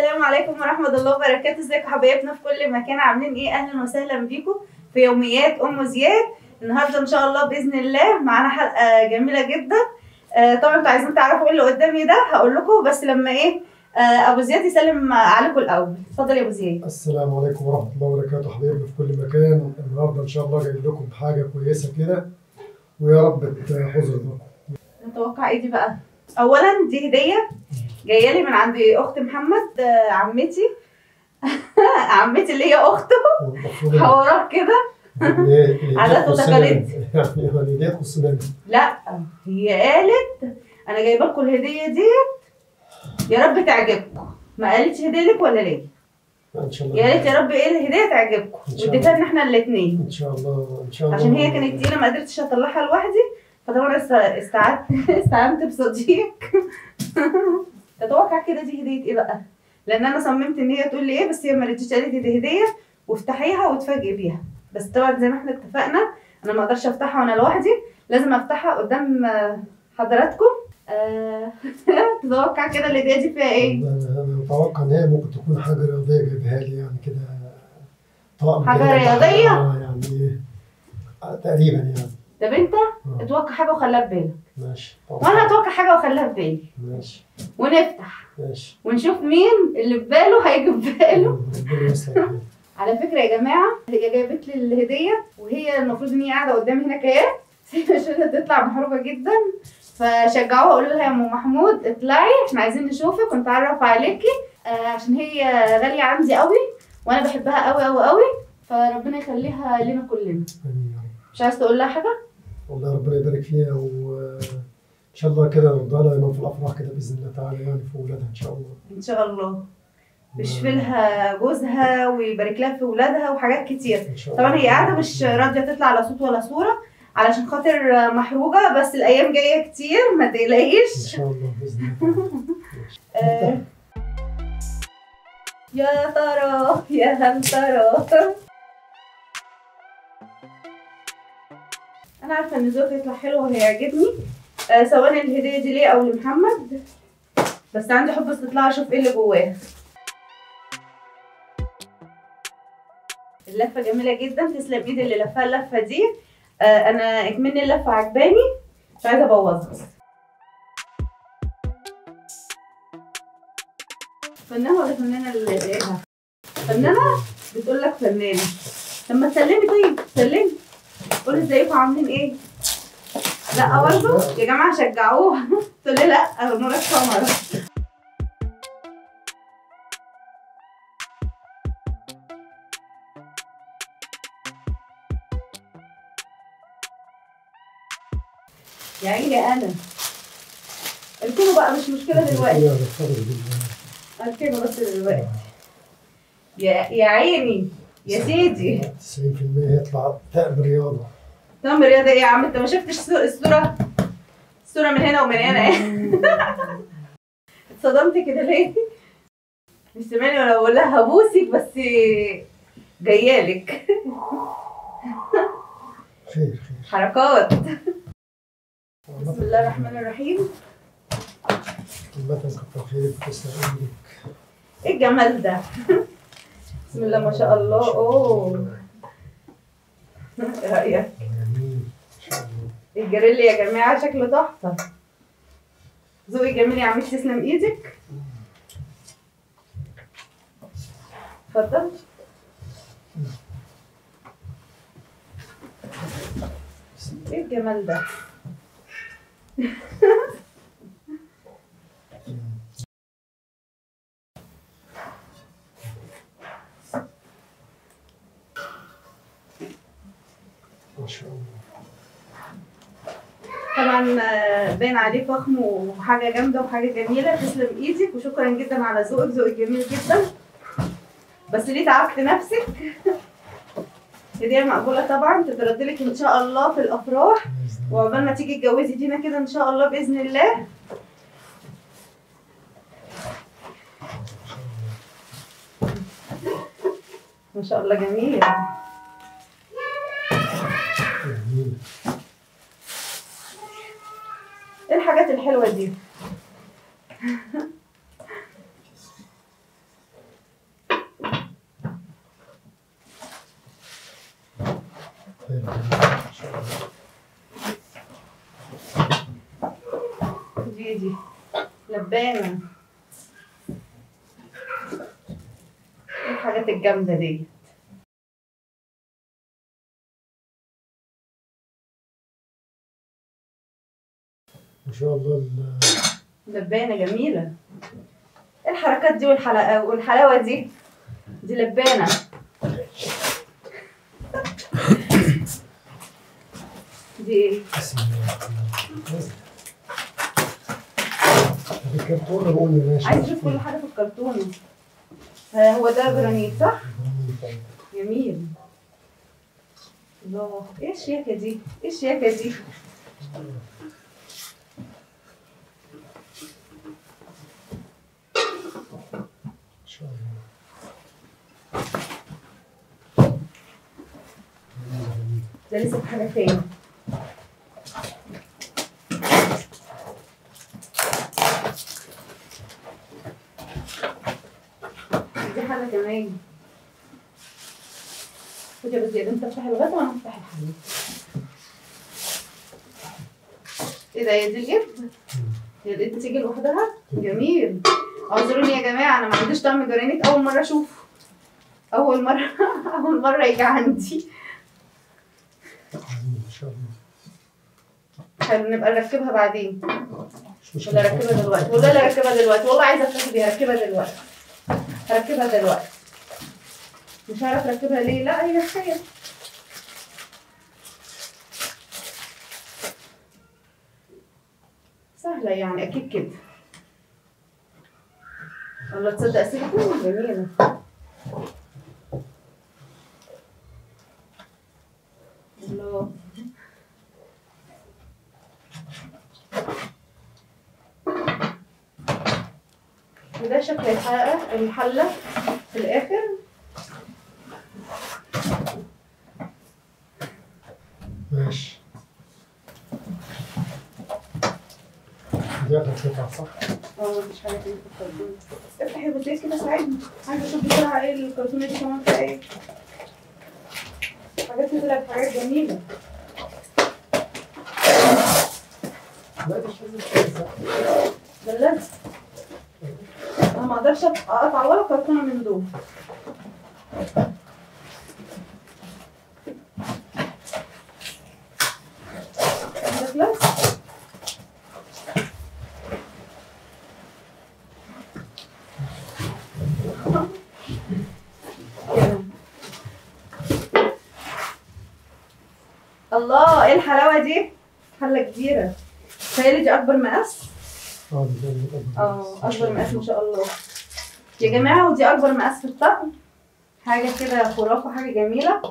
السلام عليكم ورحمة الله وبركاته. ازيكم حبايبنا في كل مكان؟ عاملين إيه؟ أهلا وسهلا بيكم في يوميات أم زياد. النهارده إن شاء الله بإذن الله معانا حلقة جميلة جدا. آه طبعا أنتوا عايزين تعرفوا إيه اللي قدامي ده هقول لكم. بس لما إيه آه أبو زياد يسلم عليكم الأول. اتفضل يا أبو زياد. السلام عليكم ورحمة الله وبركاته حبايبنا في كل مكان. النهارده إن شاء الله جاي لكم بحاجة كويسة كده. ويا رب رضاكم نتوقع إيه دي بقى؟ اولا دي هدية. جاية لي من عند أخت محمد آه، عمتي. عمتي اللي هي أخته. حوارات كده. عادات وتقاليد. يعني يعني دي تخصنا لا هي قالت أنا جايبة لكم الهدية ديت. يا رب تعجبكم. ما قالتش هدية لك ولا ليه إن شاء الله. هي قالت يا رب إيه الهدية تعجبكم؟ واديتها لنا إحنا الاثنين إن شاء الله إن شاء الله. عشان هي كانت تقيلة ما قدرتش أطلعها لوحدي. فطبعا است- استعدت استعنت بصديق. تتوقع كده دي هدية إيه بقى؟ لأن أنا صممت إن هي تقول لي إيه بس هي ما رضتش قالت لي دي هدية وافتحيها وتفاجئي بيها. بس طبعا زي ما إحنا اتفقنا أنا ما أقدرش أفتحها وأنا لوحدي لازم أفتحها قدام حضراتكم. آه، تتوقع كده الهدية دي فيها إيه؟ أنا أتوقع إن هي ممكن تكون حاجة رياضية جايبها لي يعني كده. طقم حاجة كده. رياضية؟ آه، يعني إيه؟ آه، تقريبا يعني. طب انت آه، أتوقع حاجة وخليها في بالك ماشي وأنا أتوقع حاجة وخليها في بالي ماشي. ونفتح. ماشي. ونشوف مين اللي في باله هيجي في باله. على فكرة يا جماعة هي جابت لي الهدية وهي المفروض إن هي قاعدة قدامي هناك اهي عشان تطلع محروقة جدا. فشجعوها قولوا لها يا أم محمود اطلعي إحنا عايزين نشوفك ونتعرف عليكي. آه عشان هي غالية عندي قوي وأنا بحبها قوي قوي قوي. فربنا يخليها لنا كلنا. مش عايز تقول لها حاجة؟ والله ربنا يبارك فيها وان شاء الله كده نرضى لها ينام في الأفراح كده بإذن الله تعالى يعني في أولادها إن شاء الله. إن شاء الله. يشفي لها جوزها ويبارك لها في ولادها وحاجات كتير. إن طبعا هي قاعدة مش راضية تطلع لا صوت ولا صورة علشان خاطر محروجه بس الأيام جاية كتير ما إن تقلقيش شاء الله بإذن الله. آه، يا ترى يا هل ترى. أنا عارفة إن ذوقك هيطلع حلو وهيعجبني آه سواء الهدية دي ليه أو لمحمد. بس عندي حب استطلاع أشوف إيه اللي جواها اللفة جميلة جدا. تسلم إيدي اللي لفها اللفة دي. آه أنا اكمن اللفة عجباني. مش عايزة ابوظها فنانة ولا فنانة اللي لقيتها؟ فنانة بتقول لك فنانة. طب ما تسلمي طيب سلمي قولي ازيكم عاملين إيه؟ لا برضه؟ يا جماعة شجعوها تقول لي لا نور القمر يا عيني أنا. اركنوا بقى مش مشكلة دلوقتي. اركنوا بس دلوقتي. يا يا عيني. يا سيدي. 90% يطلع طقم رياضة. تمام رياضة إيه يا عم؟ أنت ما شفتش الصورة الصورة؟ الصورة من هنا ومن هنا. إيه اتصدمت كده ليه؟ مش سامعني ولا بقول لها هبوسك بس جايالك خير خير. حركات. بسم الله الرحمن الرحيم. كتر خيرك إيدك إيه الجمال ده؟ بسم الله ما شاء الله. أوه. إيه الله. الجريل يا جماعة شكله تحفة. ذوقي جميل يا عمي تسلم إيدك. اتفضل. إيه الجمال ده ما شاء الله طبعا آه، باين عليه فخم وحاجة جامدة وحاجة جميلة. تسلم إيدك وشكرا جدا على ذوقك. ذوقك جميل جدا. بس ليه تعبت نفسك؟ هدية مقبولة طبعا. تترد لك إن شاء الله في الأفراح. وعقبال ما تيجي تجوزي دينا كده إن شاء الله بإذن الله. ما شاء الله جميل جميل حلوة دي. دي دي. لبانة. إيه الحاجات الجامدة دي؟ ما شاء الله ال- لبانة جميلة. إيه الحركات دي والحلقة والحلاوة دي؟ دي لبانة. دي إيه؟ الكرتونه بقول ماشي عايز أشوف كل حاجة في الكرتونة ها، هو ده جرانيت صح؟ جميل. الله. إيه الشياكة دي؟ إيه الشياكة دي؟ ان شاء الله ده لسه تاني دي حاجة كمان خد يا بزيادة انت افتح الغدا وأنا افتح الحليب إيه ده هي دي الجبن؟ هي دي تيجي لوحدها؟ جميل اعذروني يا جماعة أنا ما عنديش طعم جرانيت اول مرة اشوفه اول مرة اول مرة يجي عندي شاء الله. حلو نبقى نركبها بعدين. مش ولا مشكله اركبها دلوقتي. ولا لا أركبها دلوقتي. والله عايزة اتاكد بيها اركبها دلوقتي. هركبها دلوقتي. مش هعرف أركبها ليه. لا هي خير سهلة يعني أكيد كده. والله تصدق سيليكون جميلة الله وده شكل الحلقة الحلة في الآخر. ماشي. دي قطعه صح؟ آه مفيش حاجة تانية في الكرتون. افتح يا بطيس كده ساعدني. عايزة أشوف بسرعة إيه الكرتونة دي كمان فيها إيه. حاجات طلعت حاجات جميلة. لا دي مش لازم تكون صح. ده اللزق أنا ما أقدرش اقطع ولا كرتونة من دول. الله إيه الحلاوة دي؟ حلة كبيرة. تخيلي دي أكبر مقاس؟ آه أكبر مقاس ما شاء الله. يا جماعة ودي أكبر مقاس في الطقم. حاجة كده خرافة حاجة جميلة.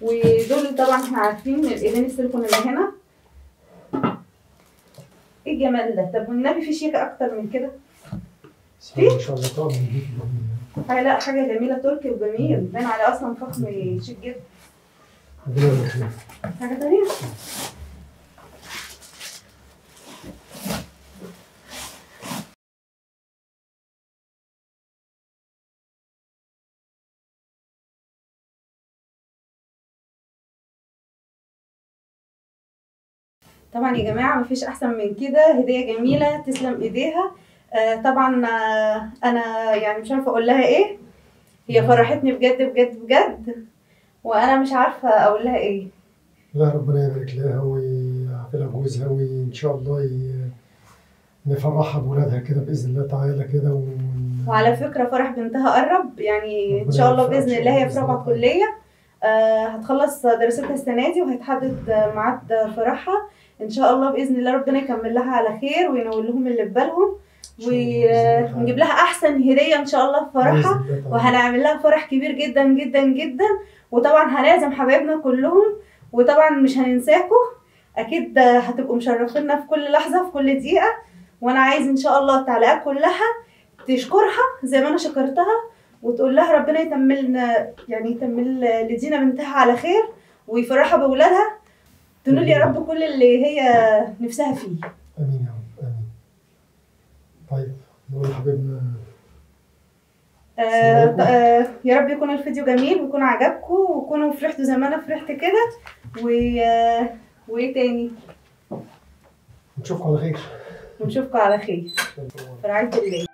ودول طبعا إحنا عارفين الايدين السيليكون اللي هنا. إيه الجمال ده؟ طب والنبي في شيك أكتر من كده؟ الله ما شاء الله جميل حاجة لا حاجة جميلة تركي وجميل. باين عليه أصلا فخم شيك جدا. حاجة تانية؟ طبعا يا جماعة مفيش أحسن من كده. هدية جميلة تسلم إيديها. آه طبعا آه أنا يعني مش عارفة أقول لها إيه. هي فرحتني بجد بجد بجد. وأنا مش عارفة أقول لها إيه. لا ربنا يبارك لها ويعافي لها جوزها وإن شاء الله ي... نفرحها بولادها كده بإذن الله تعالى كده ون... وعلى فكرة فرح بنتها قرب. يعني إن شاء الله يوفقها الله هي في الله. كلية. آه هتخلص دراستها السنة دي وهيتحدد ميعاد فرحها. إن شاء الله بإذن الله ربنا يكمل لها على خير وينول لهم اللي في بالهم ونجيب لها أحسن هدية إن شاء الله في فرحها. وهنعمل لها فرح كبير جدا جدا جدا. وطبعا هنعزم حبايبنا كلهم. وطبعا مش هننساكم أكيد هتبقوا مشرفينا في كل لحظة في كل دقيقة. وأنا عايز إن شاء الله التعليقات كلها تشكرها زي ما أنا شكرتها. وتقول لها ربنا يتملنا يعني يتمل لدينا بنتها على خير ويفرحها بأولادها. تنول يا رب كل اللي هي نفسها فيه. آمين يا رب آمين. طيب نقول لحبيبنا آه آه يا رب يكون الفيديو جميل ويكون عجبكم وكونوا فرحتوا زي ما أنا فرحت كده. و آه، وإيه تاني؟ نشوفكم على خير. ونشوفكم على خير. في رعاية الله.